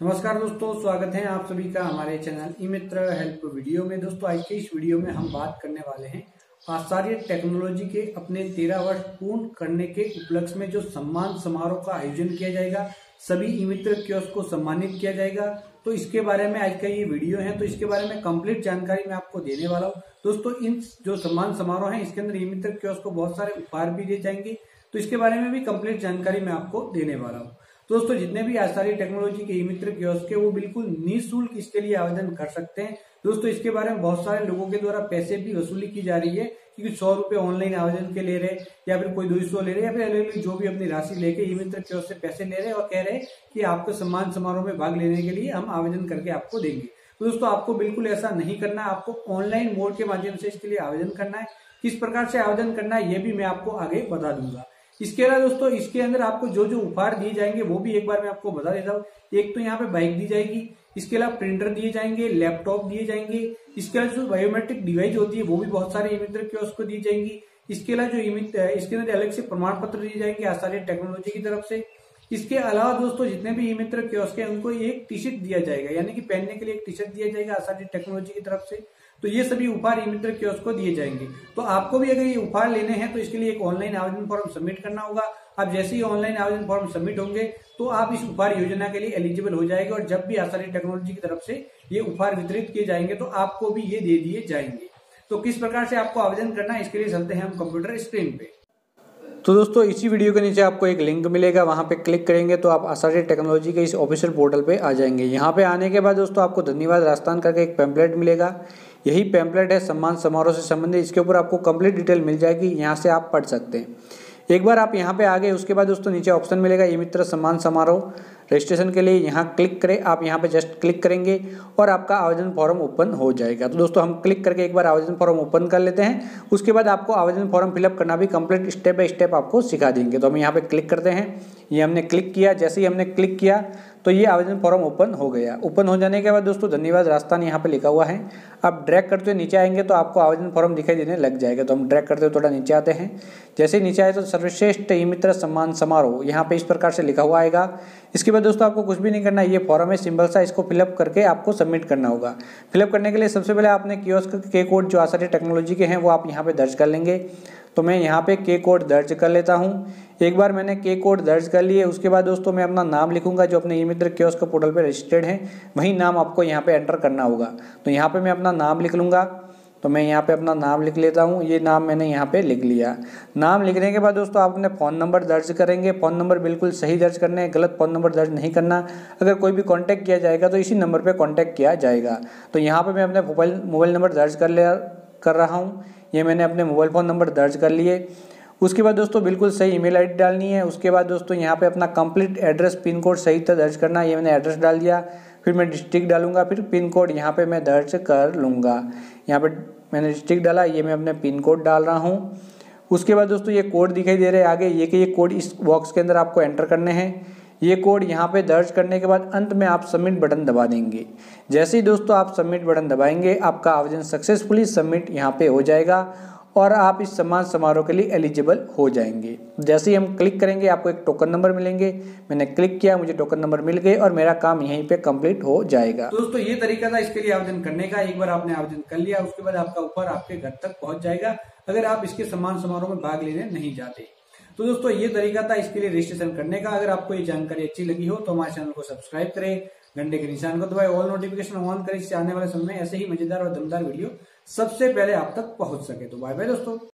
नमस्कार दोस्तों, स्वागत है आप सभी का हमारे channel e Mitra help video में। दोस्तों, आज के इस वीडियो में हम बात करने वाले हैं आचार्य टेक्नोलॉजी के अपने तेरह वर्ष पूर्ण करने के उपलक्ष्य में जो सम्मान समारोह का आयोजन किया जाएगा, सभी ई मित्र क्योस को सम्मानित किया जाएगा। तो इसके बारे में आज का ये वीडियो है तो इसके बारे में कंप्लीट जानकारी मैं आपको देने वाला हूँ। दोस्तों, इन जो सम्मान समारोह है, इसके अंदर ई मित्र क्योस को बहुत सारे उपहार भी दिए जाएँगे। तो इसके बारे में भी कंप्लीट जानकारी मैं आपको देने वाला हूँ। दोस्तों, जितने भी आसारी टेक्नोलॉजी के ई मित्र है, वो बिल्कुल निःशुल्क इसके लिए आवेदन कर सकते हैं। दोस्तों, इसके बारे में बहुत सारे लोगों के द्वारा पैसे भी वसूली की जा रही है क्योंकि सौ रुपए ऑनलाइन आवेदन के ले रहे या फिर कोई दो सौ ले रहे या फिर अलग जो भी अपनी राशि लेके ई मित्र कियोस्क से पैसे ले रहे और कह रहे कि आपको सम्मान समारोह में भाग लेने के लिए हम आवेदन करके आपको देंगे। तो दोस्तों, आपको बिल्कुल ऐसा नहीं करना है। आपको ऑनलाइन मोड के माध्यम से इसके लिए आवेदन करना है। किस प्रकार से आवेदन करना है, ये भी मैं आपको आगे बता दूँगा। इसके अलावा दोस्तों, इसके अंदर आपको जो जो उपहार दिए जाएँगे, वो भी एक बार मैं आपको बता देता हूँ। एक तो यहाँ पे बाइक दी जाएगी, इसके अलावा प्रिंटर दिए जाएँगे लैपटॉप दिए जाएँगे, इसके अलावा जो बायोमेट्रिक डिवाइस होती है, वो भी बहुत सारे इमित्र के उसको दी जाएँगी। इसके अलावा जो इसके अंदर अलग से प्रमाण पत्र दिए जाएँगे, आसानी टेक्नोलॉजी की तरफ़ से। इसके अलावा दोस्तों, जितने भी ई मित्र के उनको एक टी शर्ट दिया जाएगा। यानी कि पहनने के लिए एक टी शर्ट दिया जाएगा आसानी टेक्नोलॉजी की तरफ़ से। तो ये सभी उपहार ई मित्र कियोस्क को दिए जाएँगे। तो आपको भी अगर ये उपहार लेने हैं तो इसके लिए एक ऑनलाइन आवेदन फॉर्म सबमिट करना होगा। आप जैसे ही ऑनलाइन आवेदन फॉर्म सबमिट होंगे तो आप इस उपहार योजना के लिए एलिजिबल हो जाएँगे और जब भी आसानी टेक्नोलॉजी की तरफ़ से ये उपहार वितरित किए जाएँगे तो आपको भी ये दे दिए जाएँगे। तो किस प्रकार से आपको आवेदन करना है, इसके लिए चलते हैं हम कंप्यूटर स्क्रीन पे। तो दोस्तों, इसी वीडियो के नीचे आपको एक लिंक मिलेगा, वहाँ पे क्लिक करेंगे तो आप आसाटी टेक्नोलॉजी के इस ऑफिशियल पोर्टल पे आ जाएँगे। यहाँ पे आने के बाद दोस्तों, आपको धन्यवाद राजस्थान करके एक पैम्पलेट मिलेगा। यही पैम्पलेट है सम्मान समारोह से संबंधित, इसके ऊपर आपको कंप्लीट डिटेल मिल जाएगी, यहाँ से आप पढ़ सकते हैं। एक बार आप यहाँ पे आ गए, उसके बाद दोस्तों नीचे ऑप्शन मिलेगा ई मित्र सम्मान समारोह। रजिस्ट्रेशन के लिए यहाँ क्लिक करें। आप यहाँ पे जस्ट क्लिक करेंगे और आपका आवेदन फॉर्म ओपन हो जाएगा। तो दोस्तों हम क्लिक करके एक बार आवेदन फॉर्म ओपन कर लेते हैं। उसके बाद आपको आवेदन फॉर्म फिलअप करना भी कंप्लीट स्टेप बाय स्टेप आपको सिखा देंगे। तो हम यहाँ पे क्लिक करते हैं। ये हमने क्लिक किया। जैसे ही हमने क्लिक किया तो ये आवेदन फॉर्म ओपन हो गया। ओपन हो जाने के बाद दोस्तों, धन्यवाद। राजस्थान यहाँ पे लिखा हुआ है। आप ड्रैग करते हुए नीचे आएँगे तो आपको आवेदन फॉर्म दिखाई देने लग जाएगा। तो हम ड्रैग करते हुए थोड़ा नीचे आते हैं। जैसे नीचे आए तो सर्वश्रेष्ठ ई मित्र सम्मान समारोह, यहाँ पे इस प्रकार से लिखा हुआ आएगा। इसके बाद दोस्तों, आपको कुछ भी नहीं करना है। ये फॉर्म है सिंबल सा इसको फिलअप करके आपको सबमिट करना होगा। फिलअप करने के लिए सबसे पहले आपने कियोस्क के कोड जो आसारी टेक्नोलॉजी के हैं, वो आप यहाँ पे दर्ज कर लेंगे। तो मैं यहाँ पे के कोड दर्ज कर लेता हूँ। एक बार मैंने के कोड दर्ज कर लिए उसके बाद दोस्तों मैं अपना नाम लिखूँगा, जो अपने ई मित्र कियोस्क पोर्टल पर रजिस्टर्ड है। वही नाम आपको यहाँ पे एंटर करना होगा। तो यहाँ पे मैं अपना नाम लिख लूँगा। तो मैं यहाँ पे अपना नाम लिख लेता हूँ। ये नाम मैंने यहाँ पे लिख लिया। नाम लिखने के बाद दोस्तों आप अपने फ़ोन नंबर दर्ज करेंगे। फ़ोन नंबर बिल्कुल सही दर्ज करने हैं, गलत फ़ोन नंबर दर्ज नहीं करना। अगर कोई भी कॉन्टैक्ट किया जाएगा तो इसी नंबर पर कॉन्टैक्ट किया जाएगा। तो यहाँ पर मैं अपने मोबाइल मोबाइल नंबर दर्ज कर लिया, कर रहा हूँ। ये मैंने अपने मोबाइल फ़ोन नंबर दर्ज कर लिए। उसके बाद दोस्तों बिल्कुल सही ईमेल आईडी डालनी है। उसके बाद दोस्तों यहाँ पे अपना कंप्लीट एड्रेस पिन कोड सही तरह दर्ज करना ये मैंने एड्रेस डाल दिया। फिर मैं डिस्ट्रिक्ट डालूँगा, फिर पिन कोड यहाँ पे मैं दर्ज कर लूँगा। यहाँ पे मैंने डिस्ट्रिक्ट डाला, ये मैं अपने पिन कोड डाल रहा हूँ। उसके बाद दोस्तों ये कोड दिखाई दे रहे हैं आगे। ये कि ये कोड इस बॉक्स के अंदर आपको एंटर करने हैं। ये कोड यहाँ पे दर्ज करने के बाद अंत में आप सबमिट बटन दबा देंगे। जैसे ही दोस्तों आप सबमिट बटन दबाएँगे, आपका आवेदन सक्सेसफुली सबमिट यहाँ पे हो जाएगा। और आप इस सम्मान समारोह के लिए एलिजिबल हो जाएँगे। जैसे ही हम क्लिक करेंगे, आपको एक टोकन नंबर मिलेंगे। मैंने क्लिक किया, मुझे टोकन नंबर मिल गए और मेरा काम यहीं पे कंप्लीट हो जाएगा। तो दोस्तों, ये तरीका था इसके लिए आवेदन करने का। एक बार आपने आवेदन कर लिया, उसके बाद आपका ऊपर आपके घर तक पहुँच जाएगा, अगर आप इसके सम्मान समारोह में भाग लेने नहीं जाते। तो दोस्तों, ये तरीका था इसके लिए रजिस्ट्रेशन करने का। अगर आपको ये जानकारी अच्छी लगी हो तो हमारे चैनल को सब्सक्राइब करें। घंटे के निशान को दबाए ऑल नोटिफिकेशन ऑन करें, इससे आने वाले समय में ऐसे ही मज़ेदार और दमदार वीडियो सबसे पहले आप तक पहुँच सके। तो बाय बाय दोस्तों।